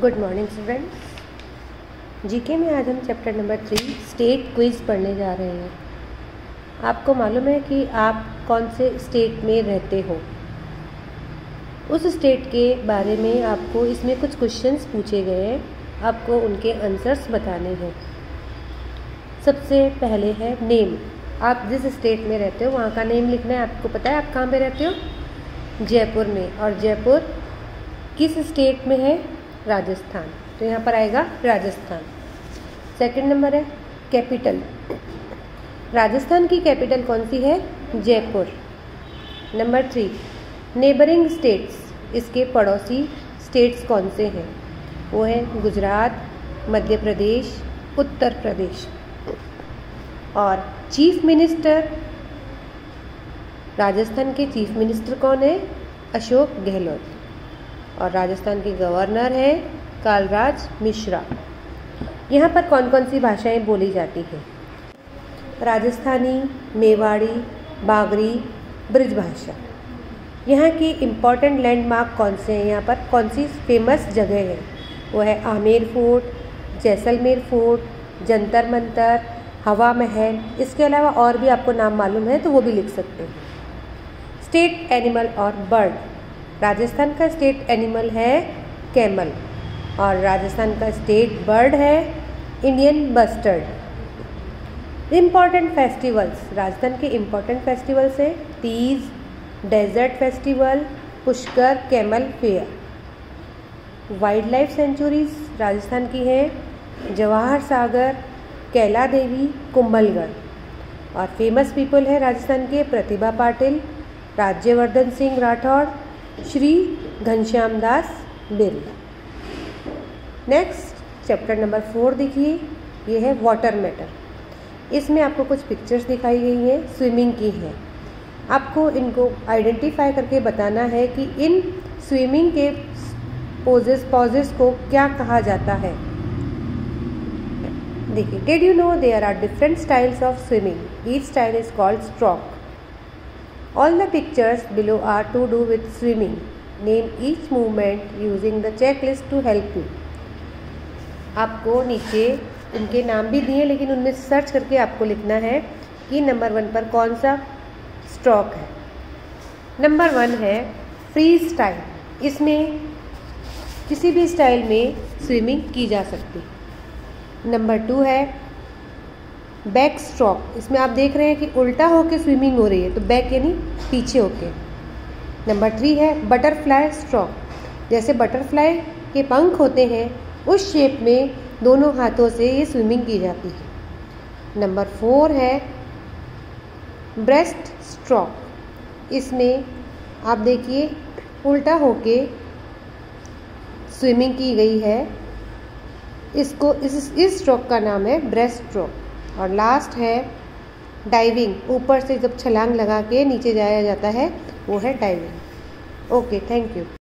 Good morning students GK में आज हम chapter number three state quiz पढ़ने जा रहे हैं। आपको मालूम है कि आप कौन से स्टेट में रहते हो? उस स्टेट के बारे में आपको इसमें कुछ क्वेश्चंस पूछे गए हैं। आपको उनके आंसर्स बताने हैं। सबसे पहले है नेम आप जिस स्टेट में रहते हो, वहाँ का नेम लिखना है। आपको पता है आप कहाँ पे रहते हो? जयपुर में। और जयपुर किस स्टेट में है? राजस्थान। तो यहाँ पर आएगा राजस्थान। सेकंड नंबर है कैपिटल राजस्थान की कैपिटल कौन सी है? Jaipur. Number three neighbouring states इसके पड़ोसी स्टेट्स कौन से हैं? वो है गुजरात, मध्य प्रदेश, उत्तर प्रदेश। और चीफ मिनिस्टर राजस्थान के चीफ मिनिस्टर कौन है? अशोक गहलोत। और राजस्थान के गवर्नर हैं कालराज मिश्रा। यहाँ पर कौन कौन सी भाषाएँ बोली जाती हैं? राजस्थानी, मेवाड़ी, बागरी, ब्रिज भाषा। यहाँ की इंपॉर्टेंट लैंडमार्क कौन से हैं? यहाँ पर कौन सी फ़ेमस जगह है? वो है आमेर फोर्ट, जैसलमेर फोर्ट, जंतर मंतर, हवा महल। इसके अलावा और भी आपको नाम मालूम है तो वो भी लिख सकते हैं। स्टेट एनिमल और बर्ड राजस्थान का स्टेट एनिमल है कैमल और राजस्थान का स्टेट बर्ड है Indian bustard important festivals Rajasthan के इंपॉर्टेंट फेस्टिवल्स हैं Teej desert festival Pushkar camel fair wild life sanctuaries Rajasthan की हैं जवाहर सागर, कैला देवी, कुंभलगढ़. और फ़ेमस पीपल है राजस्थान के Pratibha Patil, Rajyavardhan Singh Rathore Shri Ghanshyam Das Birla. Next chapter number four देखिए। ये है वाटर मैटर इसमें आपको कुछ पिक्चर्स दिखाई गई हैं स्विमिंग की हैं। आपको इनको आइडेंटिफाई करके बताना है कि इन स्विमिंग के पोजेस पॉजेस को क्या कहा जाता है। देखिए did you know there are different styles of swimming each style is called stroke All the pictures below are to do with swimming. Name each movement using the checklist to help you. आपको नीचे उनके नाम भी दिए, लेकिन उनमें search करके आपको लिखना है कि नंबर वन पर कौन सा स्ट्रोक है नंबर वन है फ्री स्टाइल इसमें किसी भी स्टाइल में स्विमिंग की जा सकती नंबर टू है बैक स्ट्रोक, इसमें आप देख रहे हैं कि उल्टा होके स्विमिंग हो रही है तो बैक यानी पीछे होके। नंबर थ्री है बटरफ्लाई स्ट्रोक, जैसे बटरफ्लाई के पंख होते हैं, उस शेप में दोनों हाथों से ये स्विमिंग की जाती है। नंबर फोर है ब्रेस्ट स्ट्रोक, इसमें आप देखिए उल्टा होके स्विमिंग की गई है। इसको, इस इस स्ट्रोक का नाम है ब्रेस्ट स्ट्रोक। और लास्ट है डाइविंग ऊपर से जब छलांग लगा के नीचे जाया जाता है, वो है डाइविंग ओके थैंक यू